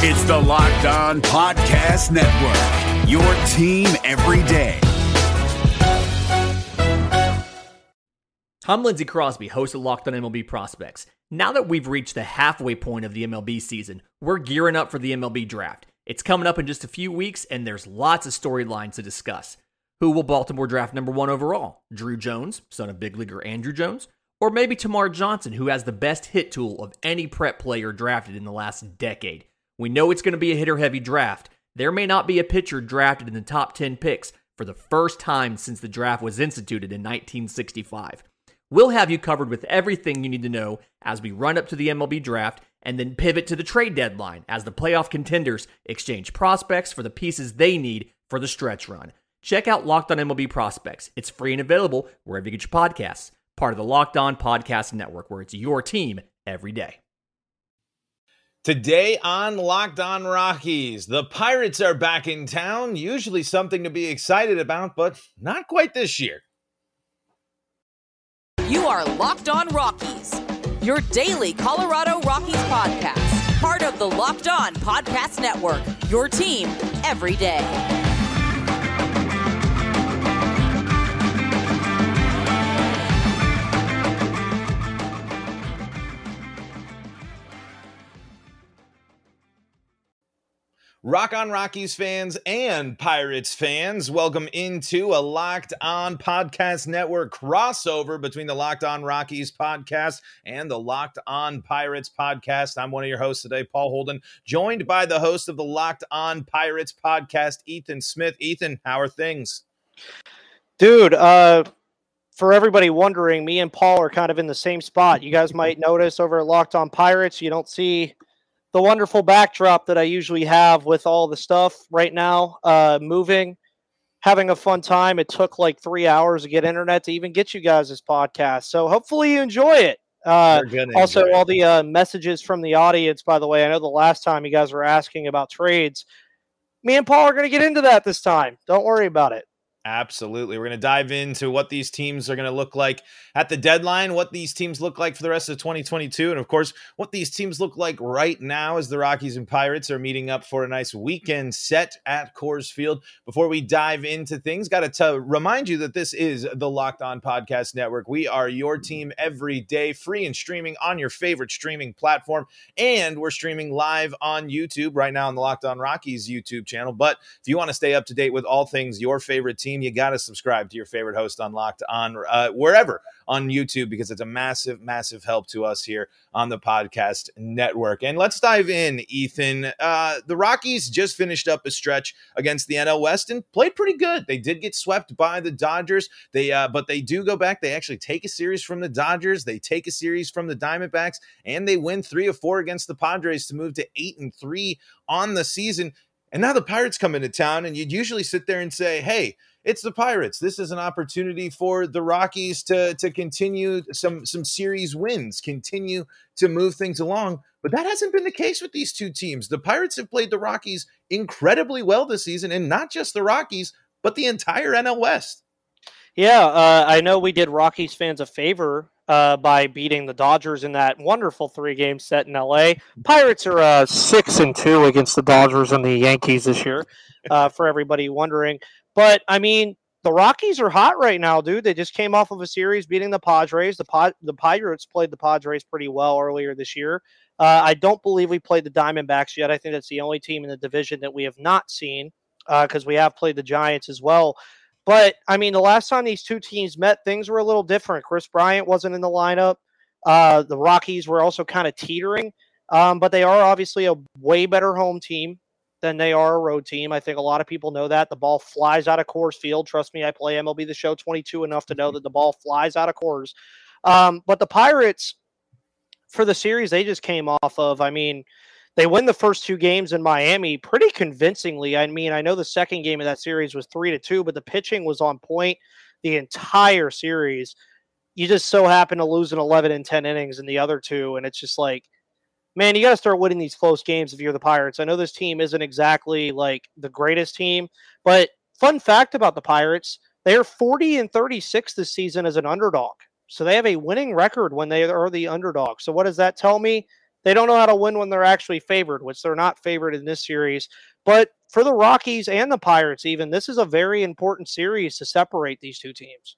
It's the Locked On Podcast Network, your team every day. I'm Lindsey Crosby, host of Locked On MLB Prospects. Now that we've reached the halfway point of the MLB season, we're gearing up for the MLB draft. It's coming up in just a few weeks, and there's lots of storylines to discuss. Who will Baltimore draft number one overall? Drew Jones, son of big leaguer Andruw Jones? Or maybe Termarr Johnson, who has the best hit tool of any prep player drafted in the last decade? We know it's going to be a hitter heavy draft. There may not be a pitcher drafted in the top 10 picks for the first time since the draft was instituted in 1965. We'll have you covered with everything you need to know as we run up to the MLB draft and then pivot to the trade deadline as the playoff contenders exchange prospects for the pieces they need for the stretch run. Check out Locked On MLB Prospects. It's free and available wherever you get your podcasts. Part of the Locked On Podcast Network, where it's your team every day. Today on Locked On Rockies, the Pirates are back in town. Usually something to be excited about, but not quite this year. You are Locked On Rockies, your daily Colorado Rockies podcast, part of the Locked On Podcast Network, your team every day. Rock on Rockies fans and Pirates fans, welcome into a Locked On Podcast Network crossover between the Locked On Rockies podcast and the Locked On Pirates podcast. I'm one of your hosts today, Paul Holden, joined by the host of the Locked On Pirates podcast, Ethan Smith. Ethan, how are things? Dude, uh, for everybody wondering, me and Paul are kind of in the same spot. You guys might notice over at Locked On Pirates, you don't see the wonderful backdrop that I usually have with all the stuff right now, uh, moving, having a fun time. It took like three hours to get internet to even get you guys this podcast. So hopefully you enjoy it. Uh, also, enjoy it. all the uh, messages from the audience, by the way. I know the last time you guys were asking about trades. Me and Paul are going to get into that this time. Don't worry about it. Absolutely. We're going to dive into what these teams are going to look like at the deadline, what these teams look like for the rest of 2022, and of course, what these teams look like right now as the Rockies and Pirates are meeting up for a nice weekend set at Coors Field. Before we dive into things, got to remind you that this is the Locked On Podcast Network. We are your team every day, free and streaming on your favorite streaming platform, and we're streaming live on YouTube right now on the Locked On Rockies YouTube channel. But if you want to stay up to date with all things your favorite team, you got to subscribe to your favorite host on Locked On uh, wherever on YouTube because it's a massive, massive help to us here on the podcast network. And let's dive in, Ethan. Uh, the Rockies just finished up a stretch against the NL West and played pretty good. They did get swept by the Dodgers. They, uh, but they do go back. They actually take a series from the Dodgers. They take a series from the Diamondbacks, and they win three of four against the Padres to move to eight and three on the season. And now the Pirates come into town, and you'd usually sit there and say, "Hey." It's the Pirates. This is an opportunity for the Rockies to to continue some some series wins, continue to move things along. But that hasn't been the case with these two teams. The Pirates have played the Rockies incredibly well this season, and not just the Rockies, but the entire NL West. Yeah, uh, I know we did Rockies fans a favor uh, by beating the Dodgers in that wonderful three-game set in LA. Pirates are uh, six and two against the Dodgers and the Yankees this year. Uh, for everybody wondering, but I mean, the Rockies are hot right now, dude. They just came off of a series beating the Padres. The Pod, the Pirates played the Padres pretty well earlier this year. Uh, I don't believe we played the Diamondbacks yet. I think that's the only team in the division that we have not seen because uh, we have played the Giants as well. But I mean, the last time these two teams met, things were a little different. Kris Bryant wasn't in the lineup. Uh, the Rockies were also kind of teetering, um, but they are obviously a way better home team than they are a road team. I think a lot of people know that. The ball flies out of Coors Field. Trust me, I play MLB The Show 22 enough to know that the ball flies out of Coors. Um, but the Pirates, for the series they just came off of, I mean, they win the first two games in Miami pretty convincingly. I mean, I know the second game of that series was three to two, but the pitching was on point the entire series. You just so happen to lose in 11 and 10 innings in the other two. And it's just like, man, you got to start winning these close games if you're the Pirates. I know this team isn't exactly like the greatest team, but fun fact about the Pirates, they are 40 and 36 this season as an underdog. So they have a winning record when they are the underdog. So what does that tell me? They don't know how to win when they're actually favored, which they're not favored in this series. But for the Rockies and the Pirates, even, this is a very important series to separate these two teams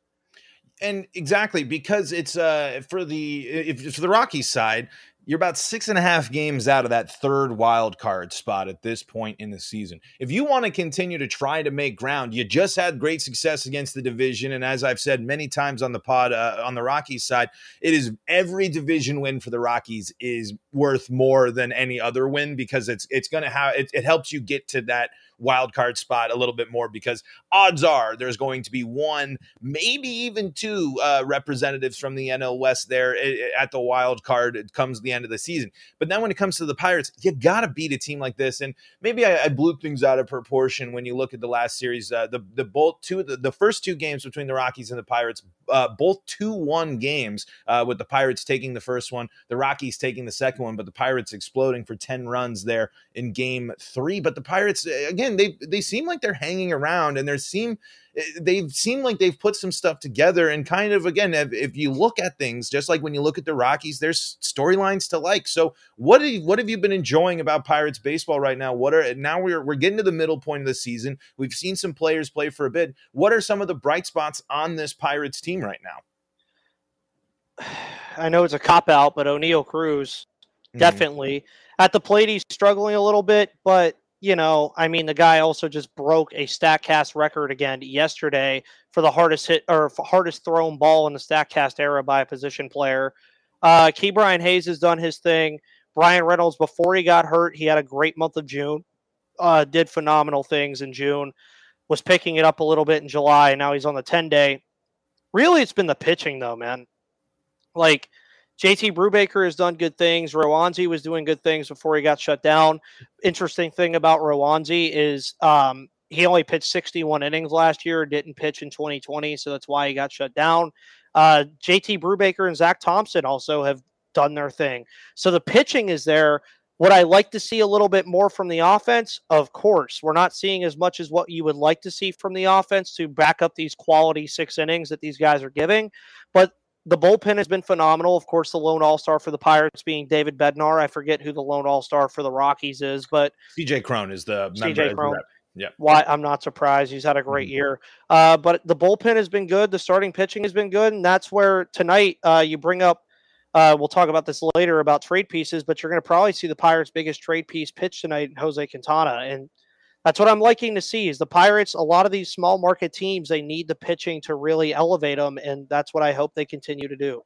and exactly because it's uh for the if for the Rockies side, you're about six and a half games out of that third wild card spot at this point in the season. If you want to continue to try to make ground, you just had great success against the division, and as I've said many times on the pod uh, on the Rockies side, it is every division win for the Rockies is worth more than any other win because it's it's going to have it, it helps you get to that wild card spot a little bit more because odds are there's going to be one, maybe even two uh, representatives from the NL West there eh, eh, at the wild card. It comes the end of the season. But then when it comes to the Pirates, you got to beat a team like this. And maybe I, I, blew things out of proportion when you look at the last series. Uh, the the both two the, the first two games between the Rockies and the Pirates, uh, both two one games uh, with the Pirates taking the first one, the Rockies taking the second one, but the Pirates exploding for ten runs there in game three. But the Pirates eh, again they they seem like they're hanging around, and they seem eh, they seem like they've put some stuff together. And kind of again, if, if you look at things, just like when you look at the Rockies, there's storylines to like. So what have you, what have you been enjoying about Pirates baseball right now? What are now we're we're getting to the middle point of the season. We've seen some players play for a bit. What are some of the bright spots on this Pirates team right now? I know it's a cop out, but Oneil Cruz mm-hmm. definitely mm-hmm. at the plate he's struggling a little bit, but you know, I mean, the guy also just broke a Statcast record again yesterday for the hardest hit or hardest thrown ball in the Statcast era by a position player. Uh, Ke'Bryan Hayes has done his thing. Bryan Reynolds, before he got hurt, he had a great month of June. Uh, did phenomenal things in June. Was picking it up a little bit in July, and now he's on the ten day. Really, it's been the pitching though, man. Like JT Brubaker has done good things. Roansy was doing good things before he got shut down. Interesting thing about Roansy is um, he only pitched 61 innings last year, didn't pitch in 2020, so that's why he got shut down. Uh, JT Brubaker and Zach Thompson also have done their thing. So the pitching is there. Would I like to see a little bit more from the offense? Of course. We're not seeing as much as what you would like to see from the offense to back up these quality six innings that these guys are giving. But the bullpen has been phenomenal. Of course, the lone all star for the Pirates being David Bednar. I forget who the lone all star for the Rockies is, but CJ Cron is the CJ Cron. Yeah. Why I'm not surprised. He's had a great mm-hmm. year. Uh, but the bullpen has been good. The starting pitching has been good, and that's where tonight uh, you bring up. Uh, we'll talk about this later about trade pieces, but you're going to probably see the Pirates' biggest trade piece pitch tonight, in Jose Quintana, and that's what I'm liking to see. Is the Pirates a lot of these small market teams they need the pitching to really elevate them, and that's what I hope they continue to do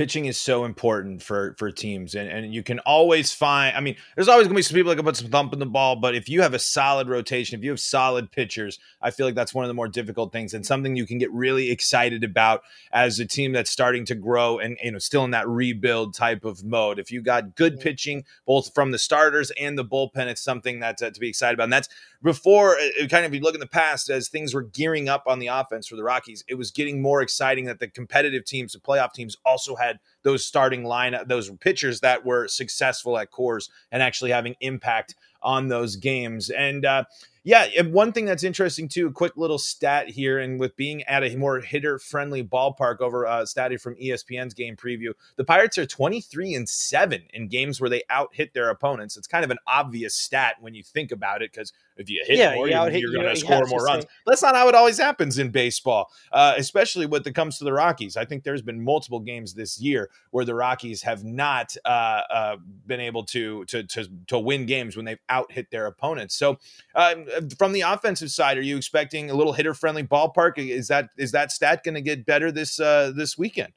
pitching is so important for for teams and, and you can always find i mean there's always going to be some people that can put some thump in the ball but if you have a solid rotation if you have solid pitchers i feel like that's one of the more difficult things and something you can get really excited about as a team that's starting to grow and you know still in that rebuild type of mode. If you got good pitching both from the starters and the bullpen it's something that's uh, to be excited about and that's before uh, kind of you look in the past as things were gearing up on the offense for the rockies it was getting more exciting that the competitive teams the playoff teams also had those starting line, those pitchers that were successful at Coors and actually having impact on those games. And uh, yeah, one thing that's interesting too, a quick little stat here, and with being at a more hitter friendly ballpark over uh, stated from ESPN's game preview, the Pirates are 23 and 7 in games where they out hit their opponents. It's kind of an obvious stat when you think about it because if you hit yeah, more, you are going to score more runs. That's not how it always happens in baseball, uh, especially when it comes to the Rockies. I think there's been multiple games this year where the Rockies have not uh, uh, been able to, to to to win games when they've out hit their opponents. So, um, from the offensive side, are you expecting a little hitter friendly ballpark? Is that is that stat going to get better this uh, this weekend?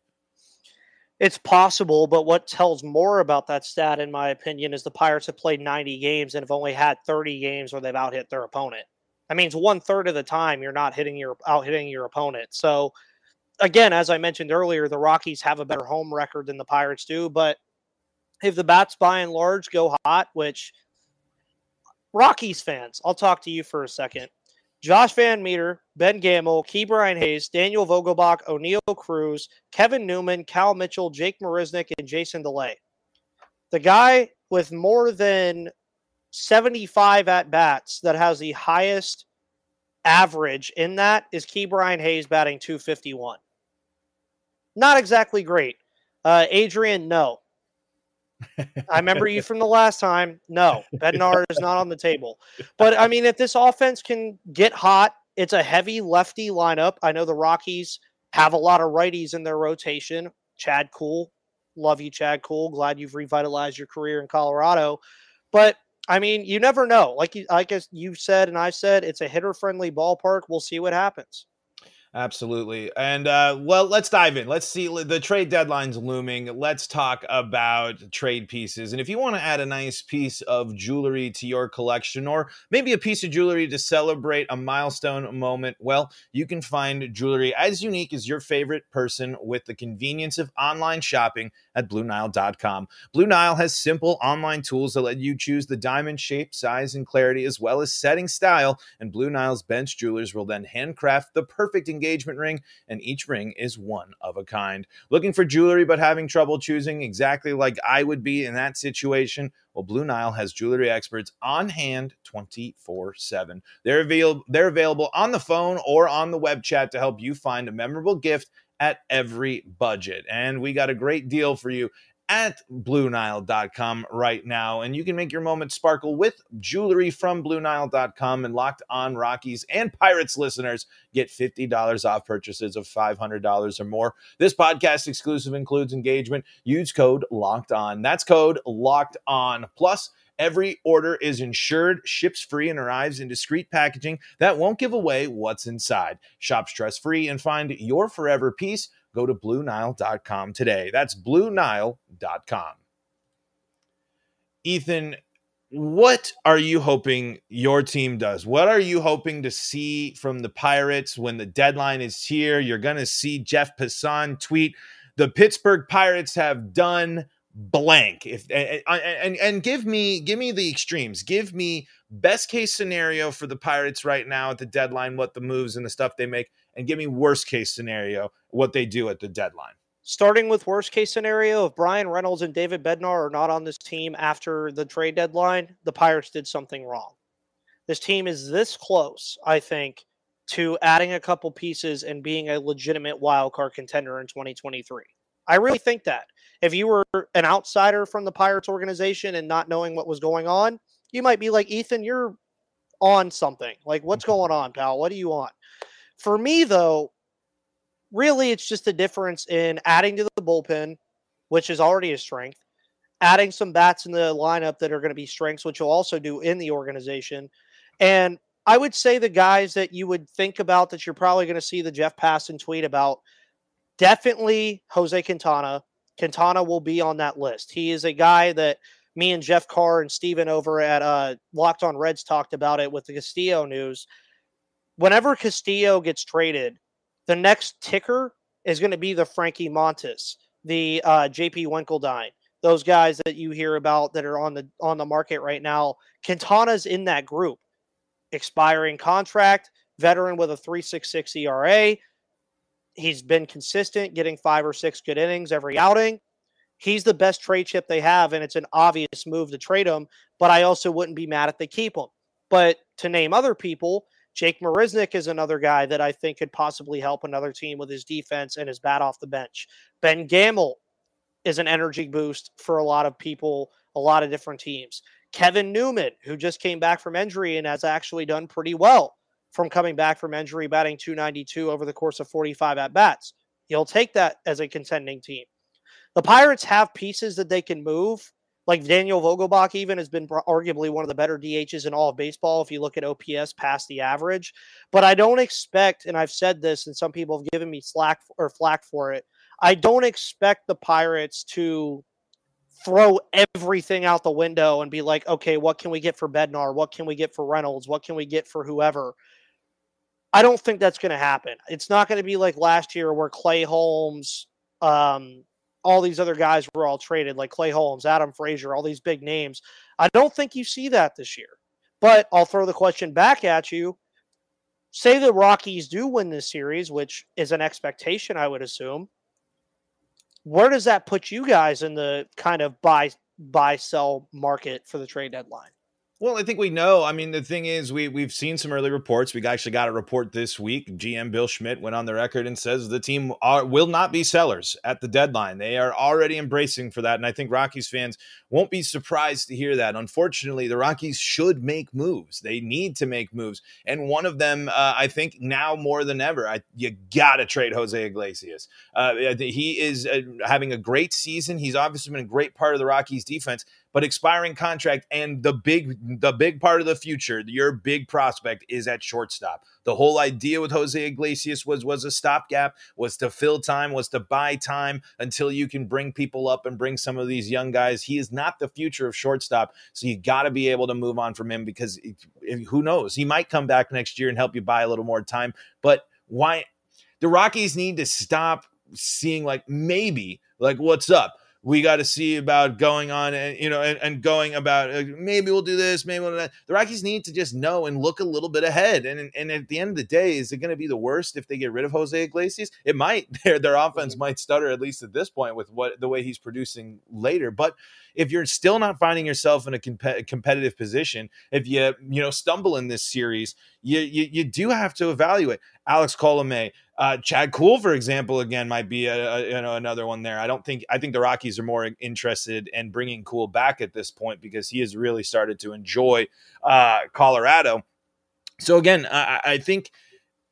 It's possible, but what tells more about that stat, in my opinion, is the Pirates have played 90 games and have only had 30 games where they've out hit their opponent. That means one third of the time you're not hitting your out hitting your opponent. So again, as I mentioned earlier, the Rockies have a better home record than the Pirates do, but if the bats by and large go hot, which Rockies fans, I'll talk to you for a second. Josh VanMeter, Ben Gamel, Ke'Bryan Hayes, Daniel Vogelbach, Oneil Cruz, Kevin Newman, Cal Mitchell, Jake Marisnick, and Jason Delay. The guy with more than 75 at bats that has the highest average in that is Ke'Bryan Hayes batting 251. Not exactly great. Uh, Adrian, no. I remember you from the last time. No, Bednar is not on the table. But I mean, if this offense can get hot, it's a heavy lefty lineup. I know the Rockies have a lot of righties in their rotation. Chad Kuhl, love you, Chad Kuhl. Glad you've revitalized your career in Colorado. But I mean, you never know. Like you, I guess you said, and I said, it's a hitter friendly ballpark. We'll see what happens. Absolutely. And uh, well, let's dive in. Let's see the trade deadline's looming. Let's talk about trade pieces. And if you want to add a nice piece of jewelry to your collection, or maybe a piece of jewelry to celebrate a milestone moment, well, you can find jewelry as unique as your favorite person with the convenience of online shopping at BlueNile.com. Blue Nile has simple online tools that let you choose the diamond shape, size, and clarity, as well as setting style. And Blue Nile's bench jewelers will then handcraft the perfect engagement engagement ring, and each ring is one of a kind. Looking for jewelry but having trouble choosing exactly like I would be in that situation? Well, Blue Nile has jewelry experts on hand 24 7. They're, avail- they're available on the phone or on the web chat to help you find a memorable gift at every budget. And we got a great deal for you at BlueNile.com right now. And you can make your moment sparkle with jewelry from BlueNile.com. And locked on Rockies and Pirates listeners get $50 off purchases of $500 or more. This podcast exclusive includes engagement. Use code locked on. That's code locked on. Plus, Every order is insured, ships free, and arrives in discreet packaging that won't give away what's inside. Shop stress free and find your forever piece Go to BlueNile.com today. That's BlueNile.com. Ethan, what are you hoping your team does? What are you hoping to see from the Pirates when the deadline is here? You're going to see Jeff Passan tweet, the Pittsburgh Pirates have done blank if and, and and give me give me the extremes give me best case scenario for the pirates right now at the deadline what the moves and the stuff they make and give me worst case scenario what they do at the deadline. Starting with worst case scenario, if Bryan Reynolds and David Bednar are not on this team after the trade deadline, the Pirates did something wrong. This team is this close, I think, to adding a couple pieces and being a legitimate wild card contender in 2023. I really think that. If you were an outsider from the Pirates organization and not knowing what was going on, you might be like, Ethan, you're on something. Like, what's mm-hmm. going on, pal? What do you want? For me, though, really it's just a difference in adding to the bullpen, which is already a strength, adding some bats in the lineup that are going to be strengths, which you'll also do in the organization. And I would say the guys that you would think about that you're probably going to see the Jeff Passan tweet about definitely Jose Quintana. Quintana will be on that list. He is a guy that me and Jeff Carr and Steven over at uh, Locked on Reds talked about it with the Castillo news. Whenever Castillo gets traded, the next ticker is going to be the Frankie Montas, the uh, JP Winkeldine, those guys that you hear about that are on the on the market right now. Quintana's in that group. Expiring contract, veteran with a 3.66 ERA. He's been consistent, getting five or six good innings every outing. He's the best trade chip they have, and it's an obvious move to trade him. But I also wouldn't be mad if they keep him. But to name other people, Jake Marisnick is another guy that I think could possibly help another team with his defense and his bat off the bench. Ben Gamel is an energy boost for a lot of people, a lot of different teams. Kevin Newman, who just came back from injury and has actually done pretty well from coming back from injury, batting 292 over the course of 45 at bats. You'll take that as a contending team. The Pirates have pieces that they can move like Daniel Vogelbach even has been arguably one of the better DHs in all of baseball if you look at OPS past the average. But I don't expect, and I've said this, and some people have given me slack or flack for it. I don't expect the Pirates to throw everything out the window and be like, okay, what can we get for Bednar? What can we get for Reynolds? What can we get for whoever? I don't think that's going to happen. It's not going to be like last year where Clay Holmes, um, all these other guys were all traded, like Clay Holmes, Adam Frazier, all these big names. I don't think you see that this year. But I'll throw the question back at you. Say the Rockies do win this series, which is an expectation, I would assume. Where does that put you guys in the kind of buy buy sell market for the trade deadline? Well, I think we know. I mean, the thing is, we we've seen some early reports. We actually got a report this week. GM Bill Schmidt went on the record and says the team are, will not be sellers at the deadline. They are already embracing for that, and I think Rockies fans won't be surprised to hear that. Unfortunately, the Rockies should make moves. They need to make moves, and one of them, uh, I think, now more than ever, I, you got to trade Jose Iglesias. Uh, he is uh, having a great season. He's obviously been a great part of the Rockies defense but expiring contract and the big the big part of the future your big prospect is at shortstop. The whole idea with jose iglesias was was a stopgap was to fill time was to buy time until you can bring people up and bring some of these young guys. He is not the future of shortstop so you got to be able to move on from him because who knows? He might come back next year and help you buy a little more time but why the rockies need to stop seeing like maybe like what's up we got to see about going on and you know and, and going about uh, maybe we'll do this maybe we'll do that. the rockies need to just know and look a little bit ahead. And and at the end of the day is it going to be the worst if they get rid of jose iglesias? It might. Their, their offense mm-hmm. might stutter at least at this point with what the way he's producing later. But if you're still not finding yourself in a comp- competitive position if you you know stumble in this series you, you you do have to evaluate. Alex colome uh, Chad Kuhl, for example, again might be a, a, you know another one there. I don't think I think the Rockies are more interested in bringing Kuhl back at this point because he has really started to enjoy uh, Colorado. So again, I, I think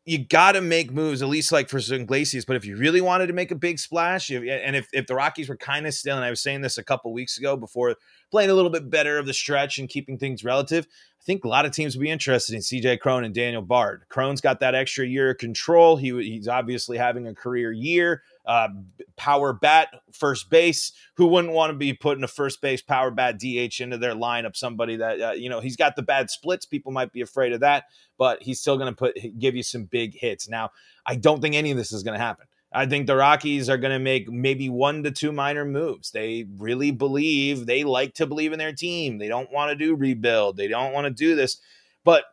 you got to make moves, at least like for Iglesias. But if you really wanted to make a big splash, and if, if the Rockies were kind of still, and I was saying this a couple weeks ago before playing a little bit better of the stretch and keeping things relative, I think a lot of teams would be interested in CJ Cron and Daniel Bard. Cron's got that extra year of control. He, he's obviously having a career year. Uh, power bat, first base. Who wouldn't want to be putting a first base power bat DH into their lineup? Somebody that uh, you know he's got the bad splits. People might be afraid of that, but he's still going to put give you some big hits. Now, I don't think any of this is going to happen. I think the Rockies are going to make maybe one to two minor moves. They really believe, they like to believe in their team. They don't want to do rebuild. They don't want to do this. But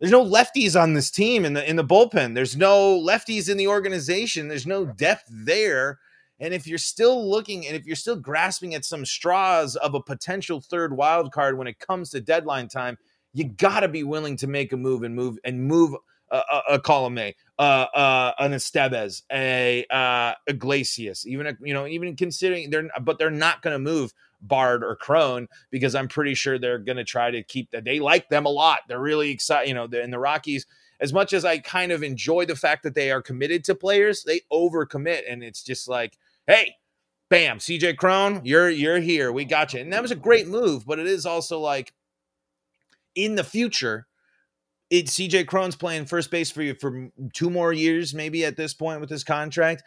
there's no lefties on this team in the in the bullpen. There's no lefties in the organization. There's no depth there. And if you're still looking and if you're still grasping at some straws of a potential third wild card when it comes to deadline time, you got to be willing to make a move and move and move a, a, Colome, uh, uh, an Estevez, a uh, Iglesias, even a, you know, even considering they're, but they're not going to move Bard or Cron because I'm pretty sure they're going to try to keep that. They like them a lot. They're really excited, you know. in the Rockies, as much as I kind of enjoy the fact that they are committed to players, they overcommit, and it's just like, hey, bam, CJ Cron, you're you're here. We got you, and that was a great move. But it is also like in the future it CJ Cron's playing first base for you for two more years, maybe at this point with his contract.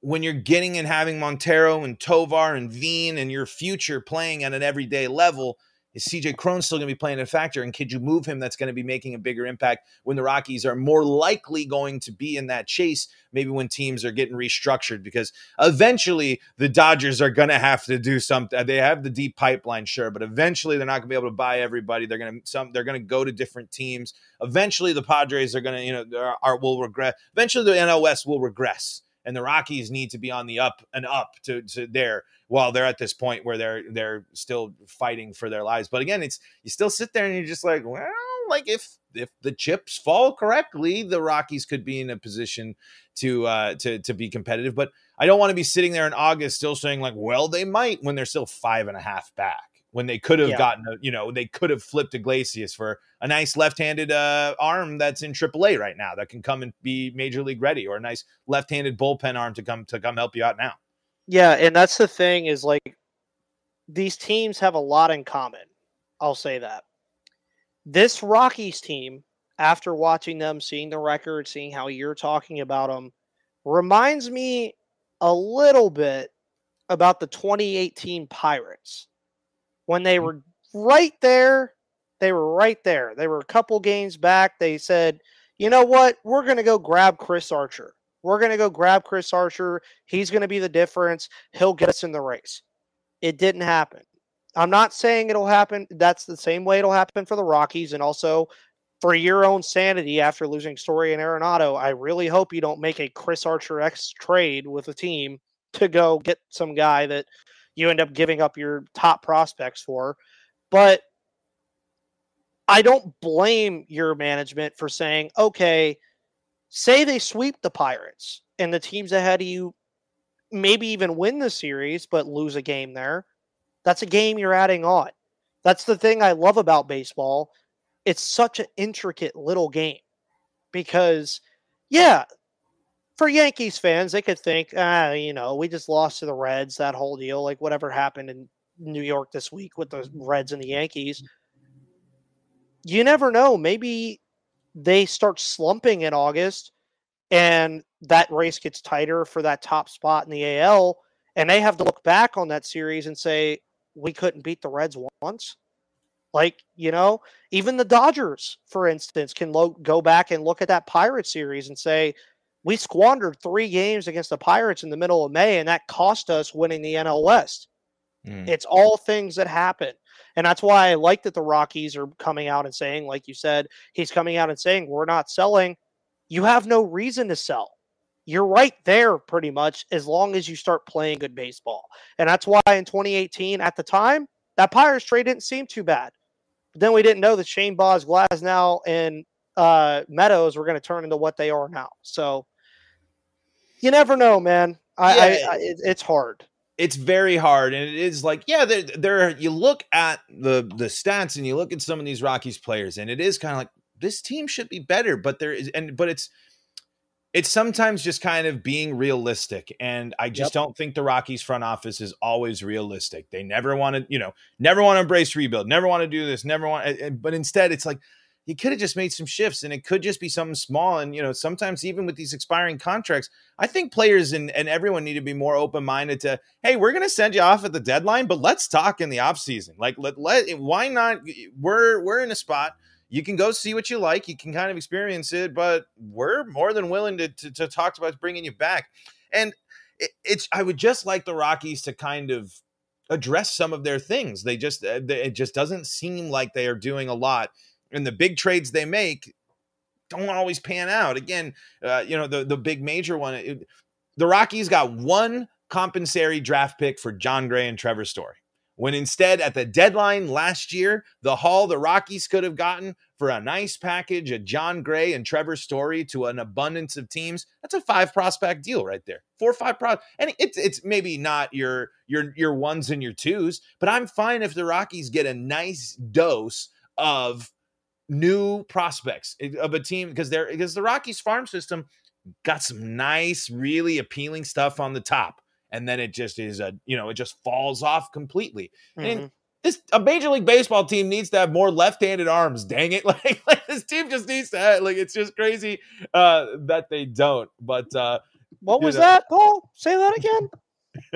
When you're getting and having Montero and Tovar and Veen and your future playing at an everyday level, is CJ Cron still going to be playing a factor? And could you move him that's going to be making a bigger impact when the Rockies are more likely going to be in that chase, maybe when teams are getting restructured? Because eventually the Dodgers are going to have to do something. Uh, they have the deep pipeline, sure, but eventually they're not going to be able to buy everybody. They're going to some they're going to go to different teams. Eventually the Padres are going to, you know, are, are will regret. Eventually the NL West will regress and the Rockies need to be on the up and up to, to there while they're at this point where they're they're still fighting for their lives. But again, it's you still sit there and you're just like, well, like if if the chips fall correctly, the Rockies could be in a position to uh to to be competitive. But I don't want to be sitting there in August still saying like, well, they might when they're still five and a half back when they could have yeah. gotten, a, you know, they could have flipped Iglesias for a nice left-handed uh, arm that's in AAA right now that can come and be major league ready, or a nice left-handed bullpen arm to come to come help you out now. Yeah, and that's the thing is like these teams have a lot in common. I'll say that. This Rockies team, after watching them, seeing the record, seeing how you're talking about them, reminds me a little bit about the 2018 Pirates when they mm-hmm. were right there. They were right there. They were a couple games back. They said, you know what? We're going to go grab Chris Archer. We're going to go grab Chris Archer. He's going to be the difference. He'll get us in the race. It didn't happen. I'm not saying it'll happen. That's the same way it'll happen for the Rockies. And also for your own sanity after losing Story and Arenado, I really hope you don't make a Chris Archer X trade with a team to go get some guy that you end up giving up your top prospects for. But I don't blame your management for saying, okay, say they sweep the Pirates and the teams ahead of you maybe even win the series, but lose a game there. That's a game you're adding on. That's the thing I love about baseball. It's such an intricate little game because, yeah, for Yankees fans, they could think, ah, you know, we just lost to the Reds, that whole deal, like whatever happened in New York this week with the Reds and the Yankees. You never know. Maybe they start slumping in August and that race gets tighter for that top spot in the AL. And they have to look back on that series and say, we couldn't beat the Reds once. Like, you know, even the Dodgers, for instance, can lo- go back and look at that Pirate series and say, we squandered three games against the Pirates in the middle of May, and that cost us winning the NL West. Mm. It's all things that happen. And that's why I like that the Rockies are coming out and saying, like you said, he's coming out and saying, we're not selling. You have no reason to sell. You're right there pretty much as long as you start playing good baseball. And that's why in 2018, at the time, that Pirates trade didn't seem too bad. But then we didn't know that Shane Baz, Glasnow, and uh, Meadows were going to turn into what they are now. So you never know, man. I, yeah, I, I it's hard. It's very hard, and it is like, yeah, there, there. You look at the the stats, and you look at some of these Rockies players, and it is kind of like this team should be better, but there is, and but it's it's sometimes just kind of being realistic. And I just yep. don't think the Rockies front office is always realistic. They never want to, you know, never want to embrace rebuild, never want to do this, never want, but instead it's like, he could have just made some shifts and it could just be something small. And, you know, sometimes even with these expiring contracts, I think players and, and everyone need to be more open minded to, hey, we're going to send you off at the deadline, but let's talk in the off season. Like, let, let, why not? We're, we're in a spot you can go see what you like. You can kind of experience it, but we're more than willing to, to, to talk about bringing you back. And it, it's, I would just like the Rockies to kind of address some of their things. They just, uh, it just doesn't seem like they are doing a lot. And the big trades they make don't always pan out. Again, uh, you know, the, the big major one, it, the Rockies got one compensatory draft pick for Jon Gray and Trevor Story when instead at the deadline last year, the haul the Rockies could have gotten for a nice package of Jon Gray and Trevor Story to an abundance of teams, that's a five prospect deal right there. Four or five pro and it's it's maybe not your your your ones and your twos, but I'm fine if the Rockies get a nice dose of new prospects eh, of a team because they're because the Rockies farm system got some nice, really appealing stuff on the top and then it just is a you know it just falls off completely. Mm-hmm. And this a major league baseball team needs to have more left-handed arms. Dang it! Like, like this team just needs to have, like it's just crazy uh, that they don't. But uh, what was know. that, Paul? Say that again.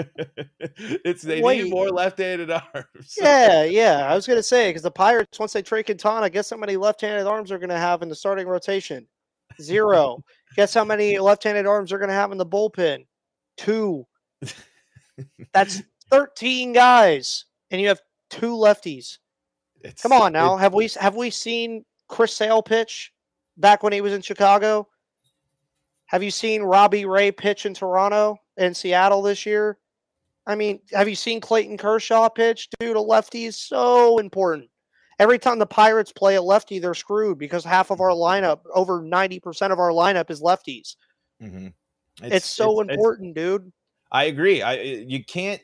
it's they Wait. need more left-handed arms. yeah, yeah. I was gonna say because the Pirates once they trade Quintana, guess how many left-handed arms they're gonna have in the starting rotation? Zero. guess how many left-handed arms they're gonna have in the bullpen? Two. That's 13 guys, and you have two lefties. It's, Come on now, have we have we seen Chris Sale pitch back when he was in Chicago? Have you seen Robbie Ray pitch in Toronto and Seattle this year? I mean, have you seen Clayton Kershaw pitch? Dude, a lefty is so important. Every time the Pirates play a lefty, they're screwed because half of our lineup, over 90% of our lineup is lefties. Mm-hmm. It's, it's, so it's, important, it's, dude. I agree. I you can't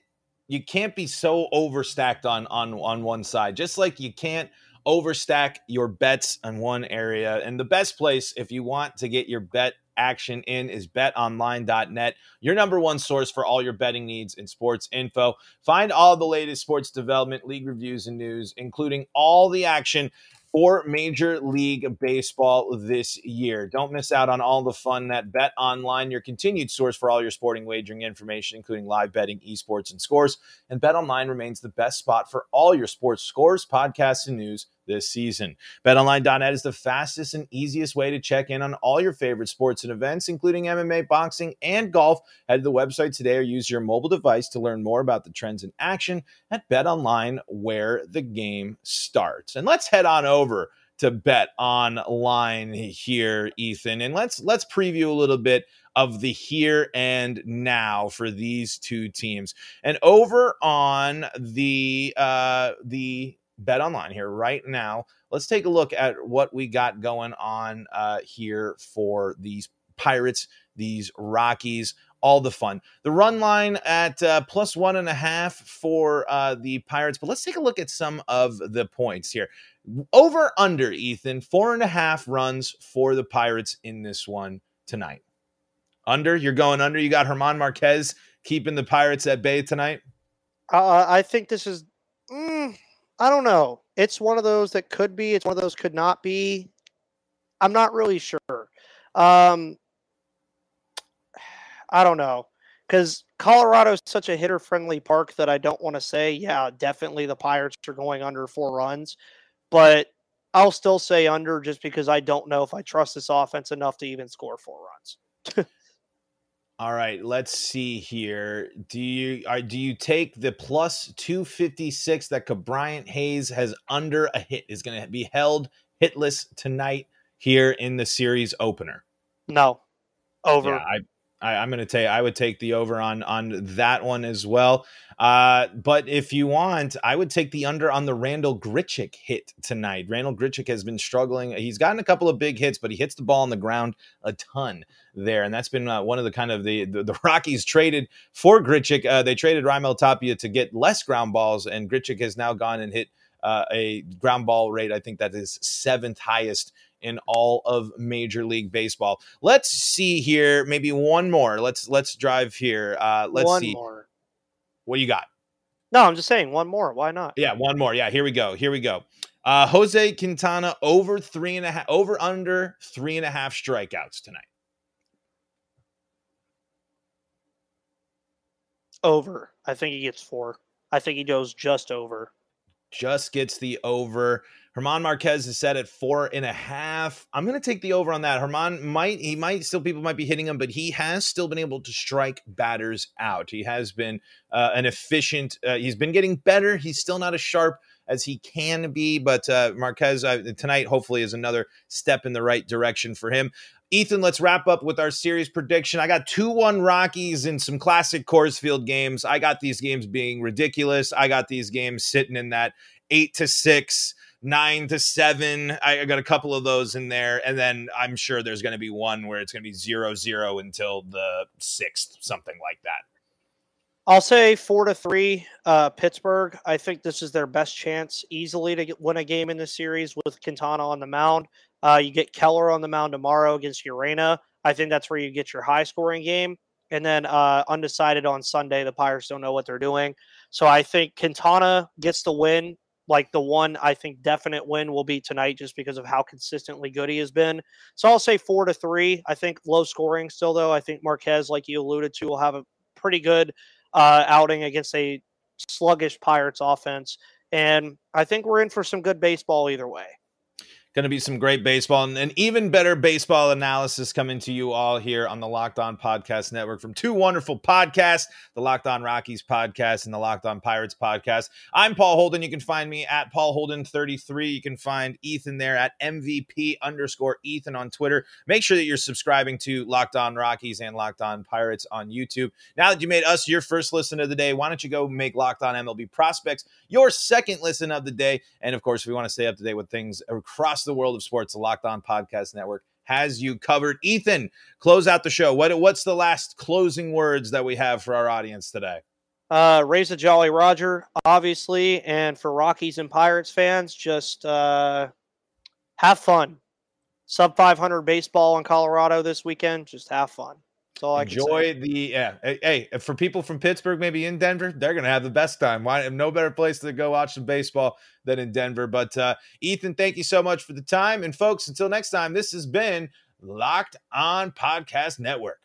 you can't be so overstacked on on on one side. Just like you can't overstack your bets on one area. And the best place if you want to get your bet action in is betonline.net, your number one source for all your betting needs and sports info. Find all the latest sports development, league reviews, and news, including all the action for Major League Baseball this year. Don't miss out on all the fun that Bet Online, your continued source for all your sporting wagering information, including live betting, esports, and scores. And Bet Online remains the best spot for all your sports scores, podcasts, and news this season. BetOnline.net is the fastest and easiest way to check in on all your favorite sports and events, including MMA, boxing, and golf. Head to the website today or use your mobile device to learn more about the trends in action at BetOnline, where the game starts. And let's head on over to Bet Online here, Ethan, and let's let's preview a little bit of the here and now for these two teams. And over on the uh the Bet Online here right now. Let's take a look at what we got going on uh, here for these Pirates, these Rockies, all the fun. The run line at uh, plus one and a half for uh, the Pirates, but let's take a look at some of the points here. Over under, Ethan, four and a half runs for the Pirates in this one tonight. Under, you're going under. You got German Marquez keeping the Pirates at bay tonight. Uh, I think this is. Mm, I don't know. It's one of those that could be. It's one of those could not be. I'm not really sure. Um, I don't know because Colorado is such a hitter friendly park that I don't want to say, yeah, definitely the Pirates are going under four runs, but I'll still say under just because I don't know if I trust this offense enough to even score four runs. All right, let's see here. Do you are, do you take the plus 256 that Ke'Bryan Hayes has under a hit is going to be held hitless tonight here in the series opener? No. Over. Yeah, I I, am going to take I would take the over on on that one as well. Uh, but if you want, I would take the under on the Randall Grichuk hit tonight. Randall Grichuk has been struggling. He's gotten a couple of big hits, but he hits the ball on the ground a ton there, and that's been uh, one of the kind of the the, the Rockies traded for Grichuk. Uh, they traded Raimel Tapia to get less ground balls, and Grichuk has now gone and hit. Uh, a ground ball rate, I think that is seventh highest in all of Major League Baseball. Let's see here, maybe one more. Let's let's drive here. Uh, let's one see. More. What do you got? No, I'm just saying one more. Why not? Yeah, one more. Yeah, here we go. Here we go. Uh, Jose Quintana over three and a half, over under three and a half strikeouts tonight. Over. I think he gets four. I think he goes just over. Just gets the over. German Marquez is set at four and a half. I'm going to take the over on that. German might, he might still, people might be hitting him, but he has still been able to strike batters out. He has been uh, an efficient, uh, he's been getting better. He's still not as sharp as he can be, but uh, Marquez uh, tonight hopefully is another step in the right direction for him. Ethan, let's wrap up with our series prediction. I got 2 1 Rockies in some classic Coors Field games. I got these games being ridiculous. I got these games sitting in that 8 to 6 nine to seven. I got a couple of those in there. And then I'm sure there's going to be one where it's going to be zero zero until the sixth, something like that. I'll say four to three, uh, Pittsburgh. I think this is their best chance easily to get, win a game in this series with Quintana on the mound. Uh, you get Keller on the mound tomorrow against Urena. I think that's where you get your high scoring game. And then uh, undecided on Sunday, the Pirates don't know what they're doing. So I think Quintana gets the win like the one I think definite win will be tonight just because of how consistently good he has been. So I'll say four to three. I think low scoring still though. I think Marquez, like you alluded to, will have a pretty good uh, outing against a sluggish Pirates offense. And I think we're in for some good baseball either way. Going to be some great baseball and, and even better baseball analysis coming to you all here on the Locked On Podcast Network from two wonderful podcasts, the Locked On Rockies podcast and the Locked On Pirates podcast. I'm Paul Holden. You can find me at Paul Holden 33. You can find Ethan there at MVP underscore Ethan on Twitter. Make sure that you're subscribing to Locked On Rockies and Locked On Pirates on YouTube. Now that you made us your first listen of the day, why don't you go make Locked On MLB Prospects your second listen of the day? And of course, if we want to stay up to date with things across the world of sports, the Locked On Podcast Network has you covered. Ethan, close out the show. What what's the last closing words that we have for our audience today? Uh, raise a Jolly Roger, obviously, and for Rockies and Pirates fans, just uh, have fun. Sub 500 baseball in Colorado this weekend. Just have fun. That's all I enjoy the yeah. Hey, for people from Pittsburgh, maybe in Denver, they're gonna have the best time. Why? No better place to go watch some baseball than in Denver. But uh, Ethan, thank you so much for the time, and folks, until next time. This has been Locked On Podcast Network.